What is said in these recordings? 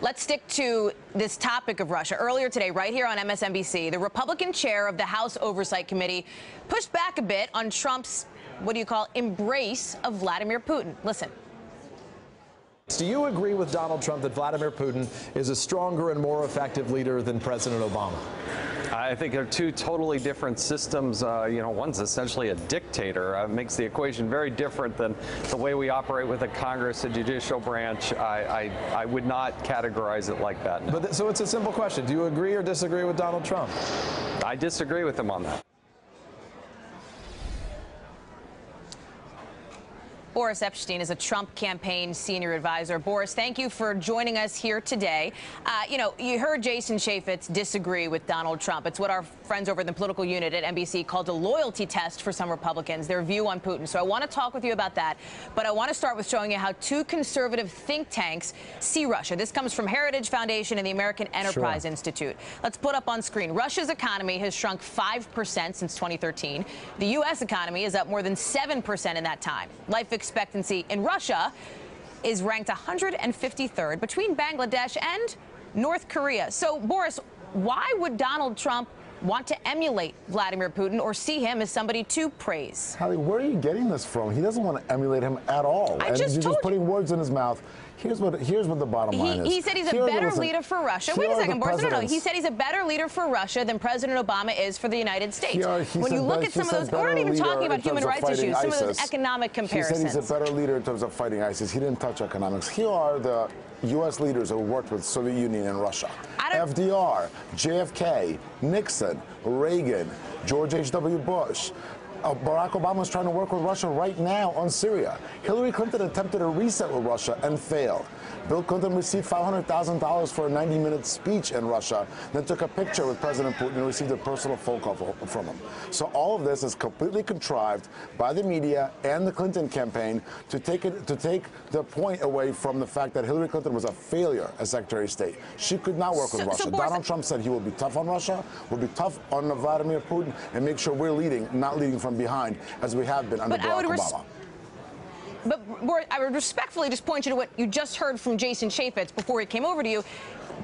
Let's stick to this topic of Russia. Earlier today, right here on MSNBC, the Republican chair of the House Oversight Committee pushed back a bit on Trump's, what do you call, embrace of Vladimir Putin. Listen. Do you agree with Donald Trump that Vladimir Putin is a stronger and more effective leader than President Obama? I think they're two totally different systems. Uh, you know, one's essentially a dictator. Uh, makes the equation very different than the way we operate with a Congress, a judicial branch. I, I, I would not categorize it like that. No. But th so it's a simple question. Do you agree or disagree with Donald Trump? I disagree with him on that. Boris Epshteyn is a Trump campaign senior advisor. Boris, thank you for joining us here today. Uh, you know, you heard Jason Chaffetz disagree with Donald Trump. It's what our friends over in the political unit at NBC called a loyalty test for some Republicans, their view on Putin. So I want to talk with you about that. But I want to start with showing you how two conservative think tanks see Russia. This comes from Heritage Foundation and the American Enterprise sure. Institute. Let's put up on screen. Russia's economy has shrunk 5% since 2013. The U.S. economy is up more than 7% in that time. Life expectancy in Russia is ranked 153rd between Bangladesh and North Korea. So, Boris, why would Donald Trump want to emulate Vladimir Putin or see him as somebody to praise. Hallie, where are you getting this from? He doesn't want to emulate him at all. I and just you're just putting words in his mouth. Here's what here's what the bottom he, line is. He said he's a better leader for Russia. Wait a second, Boris. No, no, He said he's a better leader for Russia than President Obama is for the United States. Are, when you look at some of those, we're not even talking about human rights issues, ISIS. some of those economic comparisons. He said he's a better leader in terms of fighting ISIS. He didn't touch economics. Here are the U.S. leaders who worked with Soviet Union and Russia. FDR, JFK, Nixon, Reagan, George H.W. Bush. Uh, Barack Obama is trying to work with Russia right now on Syria. Hillary Clinton attempted a reset with Russia and failed. Bill Clinton received $500,000 for a 90-minute speech in Russia, then took a picture with President Putin and received a personal phone call from him. So all of this is completely contrived by the media and the Clinton campaign to take it to take the point away from the fact that Hillary Clinton was a failure as Secretary of State. She could not work with so, Russia. So Donald Trump said he will be tough on Russia, will be tough on Vladimir Putin, and make sure we're leading, not leading from behind as we have been under but Barack Obama. But I would respectfully just point you to what you just heard from Jason Chaffetz before he came over to you.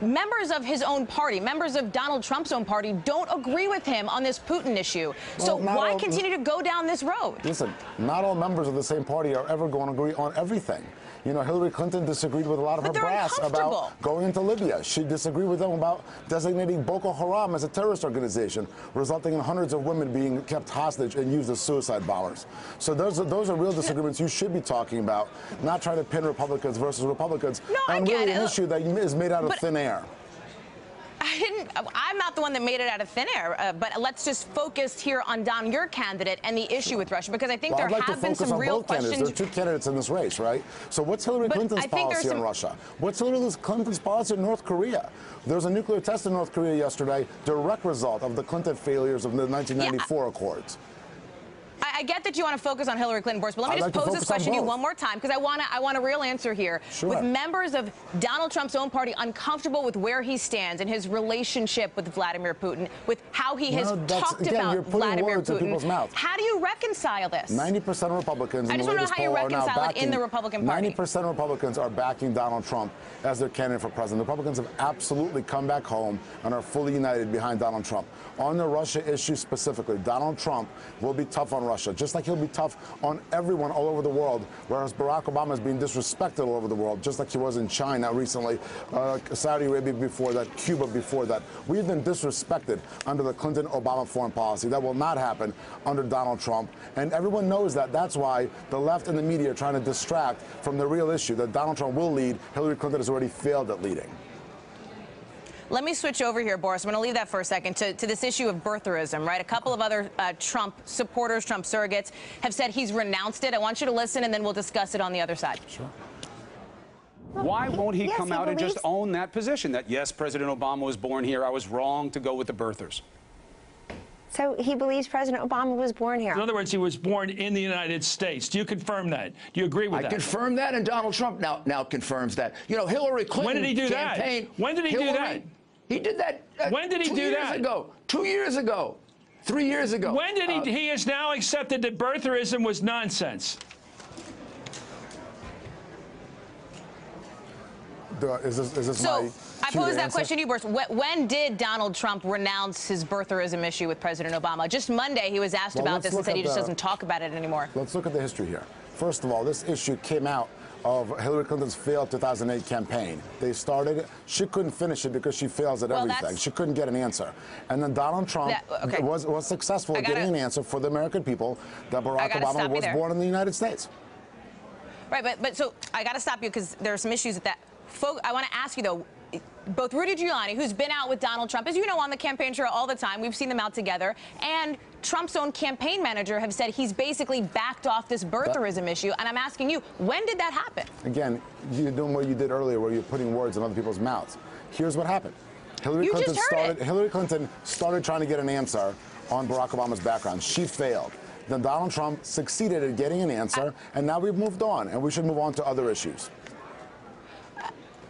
Members of his own party, members of Donald Trump's own party, don't agree with him on this Putin issue. Well, so why all, continue to go down this road? Listen, not all members of the same party are ever going to agree on everything. You know, Hillary Clinton disagreed with a lot of but her brass about going into Libya. She disagreed with them about designating Boko Haram as a terrorist organization, resulting in hundreds of women being kept hostage and used as suicide bombers. So those are, those are real disagreements you should be talking about, not trying to pin Republicans versus Republicans no, on really an issue that is made out of but thin air. I didn't. I'm not the one that made it out of thin air. Uh, but let's just focus here on Don, your candidate, and the issue with Russia, because I think well, there like have been some real questions. Candidates. There are two candidates in this race, right? So what's Hillary but Clinton's policy on Russia? What's Hillary Clinton's policy on North Korea? There was a nuclear test in North Korea yesterday, direct result of the Clinton failures of the 1994 yeah. Accords. I, get that you want to focus on Hillary Clinton, but let me I'd just like pose this question to you one more time because I want to I want a real answer here. Sure. With members of Donald Trump's own party uncomfortable with where he stands and his relationship with Vladimir Putin, with how he has no, talked again, about Vladimir Putin, how do you reconcile this? 90% of Republicans I just want to know how you reconcile it in the Republican Party. 90% of Republicans are backing Donald Trump as their candidate for president. The Republicans have absolutely come back home and are fully united behind Donald Trump. On the Russia issue specifically, Donald Trump will be tough on Russia, just like he'll be tough on everyone all over the world, whereas Barack Obama is being disrespected all over the world, just like he was in China recently, uh, Saudi Arabia before that, Cuba before that. We've been disrespected under the Clinton-Obama foreign policy. That will not happen under Donald Trump. And everyone knows that. That's why the left and the media are trying to distract from the real issue, that Donald Trump will lead. Hillary Clinton has already failed at leading. Let me switch over here, Boris. I'm going to leave that for a second to, to this issue of birtherism, right? A couple of other uh, Trump supporters, Trump surrogates, have said he's renounced it. I want you to listen, and then we'll discuss it on the other side. Sure. Why won't he yes, come he out believes... and just own that position that, yes, President Obama was born here. I was wrong to go with the birthers? So he believes President Obama was born here. In other words, he was born in the United States. Do you confirm that? Do you agree with I that? I confirm that, and Donald Trump now now confirms that. You know, Hillary Clinton. When did he do campaign, that? When did he Hillary, do that? He did that. Uh, when did he do years that? Ago. Two years ago. Three years ago. When did he? Uh, he has now accepted that birtherism was nonsense. the, is this, is this So my I cue to posed that answer? question to you, Boris. When, when did Donald Trump renounce his birtherism issue with President Obama? Just Monday, he was asked Well, about this and said he at just doesn't talk about it anymore. Let's look at the history here. First of all, this issue came out of Hillary Clinton's failed 2008 campaign. They started, she couldn't finish it because she fails at Well, everything. She couldn't get an answer. And then Donald Trump That- okay. was, was successful at getting an answer for the American people that Barack Obama was born in the United States. Right, but but so I got to stop you because there are some issues with that. Folk, I want to ask you though. Both Rudy Giuliani, who's been out with Donald Trump, as you know, on the campaign trail all the time, we've seen them out together, and Trump's own campaign manager have said he's basically backed off this birtherism issue. And I'm asking you, when did that happen? Again, you're doing what you did earlier where you're putting words in other people's mouths. Here's what happened. Hillary You Clinton started it. Hillary Clinton started trying to get an answer on Barack Obama's background. She failed. Then Donald Trump succeeded at getting an answer, and now we've moved on, and we should move on to other issues.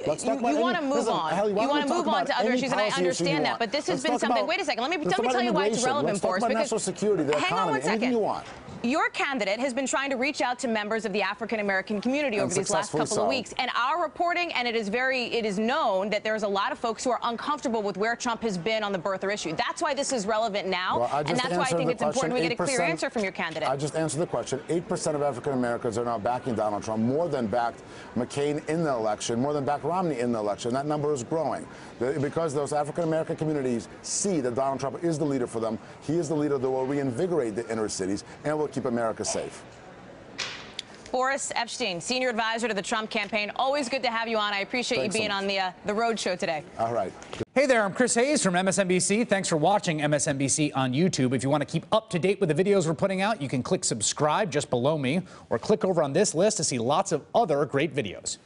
Let's You, you want to move listen, on. Hallie, you want to move on to other issues, and I policy issue you understand that. But this has Let's been something. about- wait a second. Let me, let me tell you why it's relevant, Let's Boris. about because- national security, the hang on economy, one second. Anything you want. Your candidate has been trying to reach out to members of the African American community And over these last couple so. of weeks, and our reporting, and it is very, it is known that there's a lot of folks who are uncomfortable with where Trump has been on the birther issue. That's why this is relevant now, Well, and that's why I think it's important we get a clear answer from your candidate. I just answered the question. 8% of African Americans are now backing Donald Trump, more than backed McCain in the election, more than backed Romney in the election. That number is growing. Because those African American communities see that Donald Trump is the leader for them. He is the leader that will reinvigorate the inner cities and will keep America safe. Boris Epshteyn, senior advisor to the Trump campaign. Always good to have you on. I appreciate Thanks you being much. on the uh, the road show today. All right. Hey there, I'm Chris Hayes from MSNBC. Thanks for watching MSNBC on YouTube. If you want to keep up to date with the videos we're putting out, you can click subscribe just below me or click over on this list to see lots of other great videos.